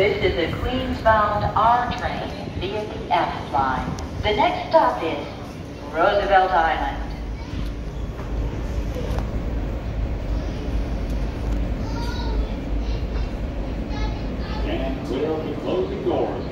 This is a Queens-bound R train via the F line. The next stop is Roosevelt Island. And we'll be closing doors